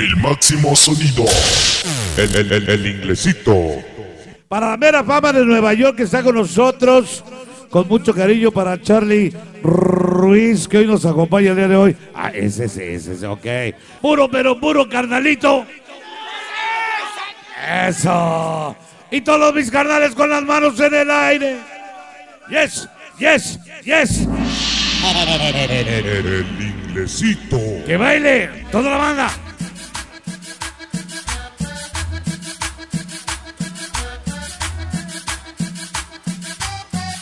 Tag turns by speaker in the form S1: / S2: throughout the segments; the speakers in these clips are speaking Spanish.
S1: El máximo sonido. El, el, el, el inglesito.
S2: Para la mera fama de Nueva York que está con nosotros. Con mucho cariño para Charlie Ruiz, que hoy nos acompaña el día de hoy. Ah, ese, ese, ese, ese, ok. Puro, pero puro, carnalito. Eso. Y todos mis carnales con las manos en el aire. Yes, yes, yes.
S1: El inglesito.
S2: Que baile toda la banda.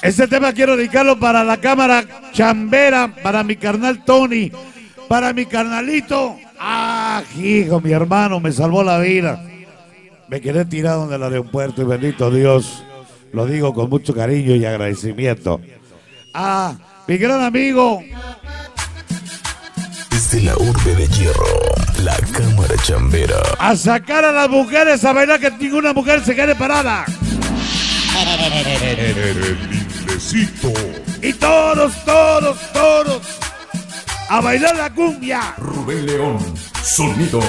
S2: Este tema quiero dedicarlo para la cámara chambera, para mi carnal Tony, para mi carnalito. Ah, hijo, mi hermano me salvó la vida. Me quedé tirado en el aeropuerto y bendito Dios, lo digo con mucho cariño y agradecimiento. Ah, mi gran amigo,
S3: Desde la urbe de hierro, la cámara chambera.
S2: a sacar a las mujeres a bailar que ninguna mujer se quede parada. Y todos, todos, todos a bailar la cumbia.
S4: Rubén León, sonido.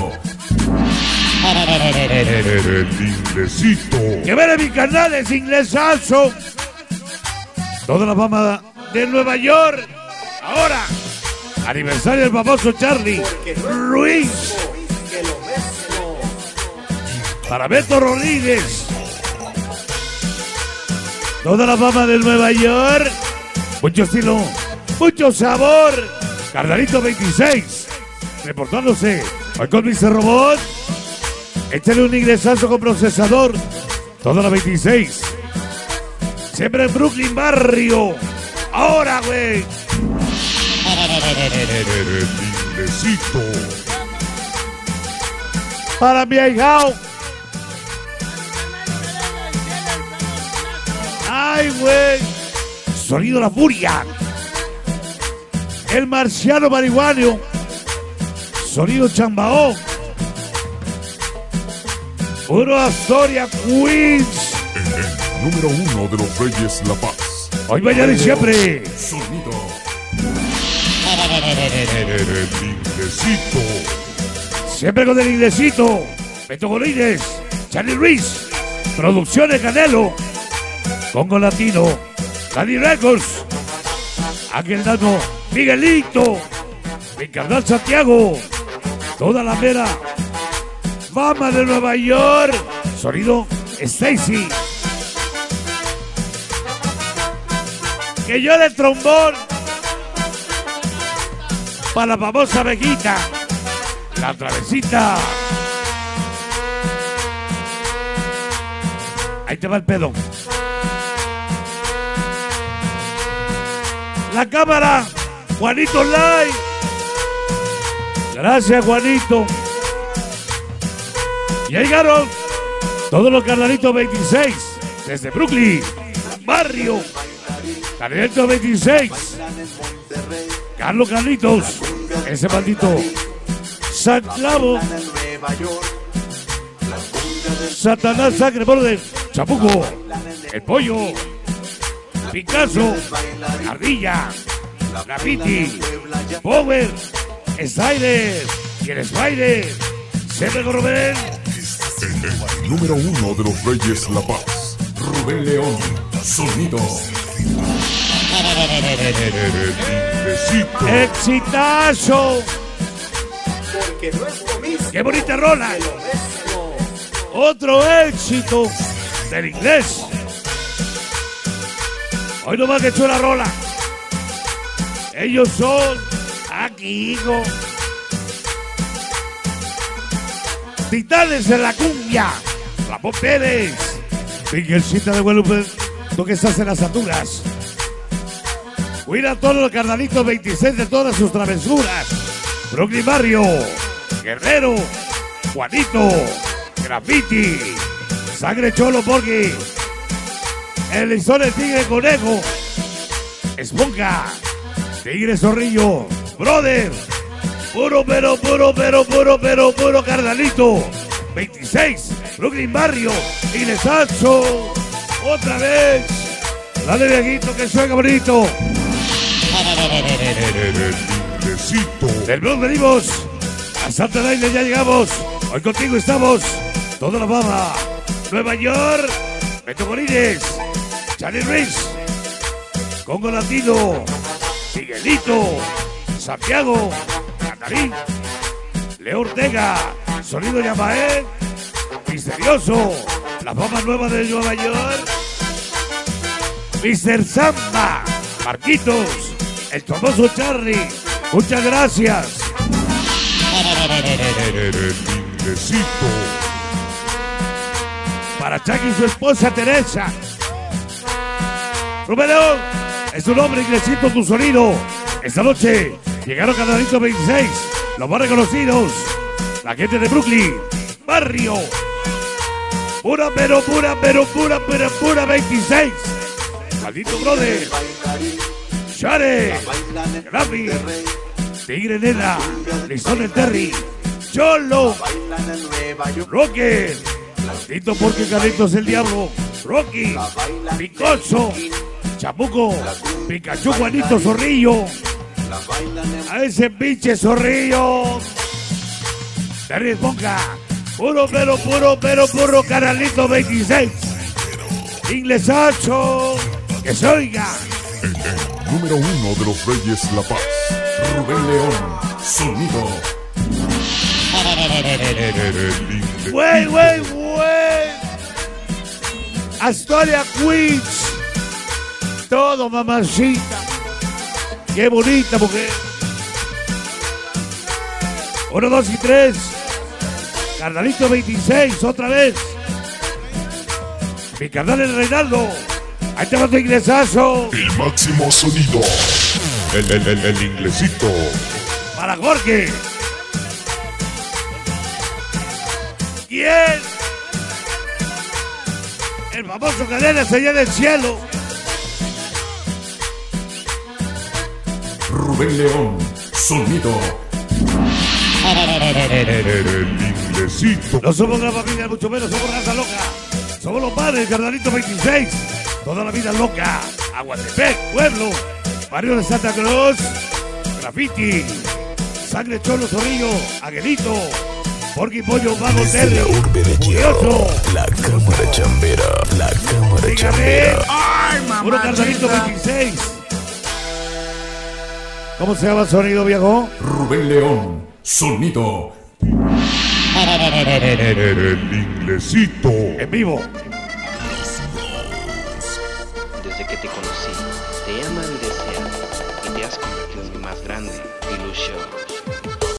S1: El inglesito.
S2: Que ver mi canal es inglesazo. Toda la fama de Nueva York. Ahora, aniversario del famoso Charlie Ruiz. Para Beto Rodríguez. Toda la fama del Nueva York. Mucho estilo, mucho sabor. Carnalito 26. Reportándose. Hoy con Mr. Robot. Échale un ingresazo con procesador. Toda la 26. Siempre en Brooklyn Barrio. Ahora, güey. Para mi ahijao. Ay, güey. Sonido La Furia. El marciano marihuano. Sonido Chambao. Puro Astoria Queens.
S1: El número uno de los Reyes La Paz.
S2: Hoy, mañana y siempre.
S4: Sonido.
S1: El inglesito.
S2: Siempre con el inglesito. Beto Golines. Charlie Ruiz. Producciones Canelo. Congo Latino. Daddy Records. Ángel Dano. Miguelito. Mi carnal Santiago. Toda la mera. Fama de Nueva York. Sonido Stacy. Que yo de trombón. Para la famosa Veguita. La travesita. Ahí te va el pedo. La cámara. Juanito Live. Gracias, Juanito. Y ahí llegaron todos los carnalitos 26 desde Brooklyn, barrio. Carnalito 26. Carlos Carlitos. Ese maldito. San Clavo. Satanás Sangre Borde. Chapuco. El Pollo. Picasso. Ardilla. Graffiti. Power. Slider. Y el Spider. Con Rubén.
S1: El, el número uno de los Reyes La Paz.
S4: Rubén León, sonido.
S1: El inglesito.
S2: ¡Exitazo! ¡Qué bonita rola! Otro éxito del inglés. Hoy no más que echó la rola. Ellos son aquí, hijo. Titanes de la cumbia. Ramón Pérez. Miguelcita de Guadalupe. Tú que estás en las alturas. Cuida todos los carnalitos 26 de todas sus travesuras. Brooklyn Barrio, Guerrero, Juanito, Graffiti, Sangre Cholo Porky, El Lizón el Tigre Conejo, Esponja, Tigre Zorrillo, Brother, puro pero, puro pero, puro pero, puro carnalito. 26, Brooklyn Barrio, Ilesazo, otra vez. Dale viejito que suena bonito. Del Bronx venimos A Santa Laila ya llegamos. Hoy contigo estamos. Toda la baba. Nueva York. Beto Molines. Charlie Ruiz. Congo Latino. Miguelito. Santiago. Catarín. Leo Ortega. Sonido Yamael. Misterioso. La fama nueva de Nueva York. Mr. Samba. Marquitos. El famoso Charlie. Muchas gracias. Para Chucky y su esposa Teresa. Rubén es un hombre ingresito tu sonido. Esta noche llegaron Canalito 26, los más reconocidos. La gente de Brooklyn, barrio. Pura, pero pura, pero pura, pero pura 26. Maldito brother. Share. Grafi. Tigre Nena. Lizón el Terry. Cholo. Rocker. Maldito porque Carlito es el diablo. Rocky. Picoso. Chamuco. Pikachu Juanito Zorrillo. A ese pinche zorrillo. Terry Esponja. Puro, pero puro, pero puro Carlito 26. Inglesacho. Que se oiga.
S4: Número uno de los Reyes La Paz. Rubén León. Sonido.
S2: Wey, wey, wey. Astoria Queens. Todo, mamacita. Qué bonita mujer. Uno, dos y tres. Carnalito 26, otra vez. Mi carnal es Reinaldo. Ahí te va tu ingresazo.
S1: El máximo sonido. El, el, el, el inglesito.
S2: Para Jorge. ¿Quién? El famoso cadena se llena el cielo.
S4: Rubén León. Sonido.
S1: El inglesito.
S2: No somos una familia, mucho menos somos raza loca. Somos los padres, Carnalito 26. Toda la vida loca. Aguatepec, pueblo. Barrio de Santa Cruz. Graffiti. Sangre Cholo Zorrillo. Aguelito. Porky Pollo, Vago Terry.
S3: la urbe de Hierro,
S2: Curioso.
S3: la cámara chambera, la cámara
S2: Dígame.
S3: chambera.
S2: Puro Carnalito 26. ¿Cómo se llama el sonido, viejo?
S4: Rubén León. Sonido.
S1: El inglesito.
S2: En vivo.
S5: Desde que te conocí, te amado y deseado, y te has convertido en mi más grande ilusión.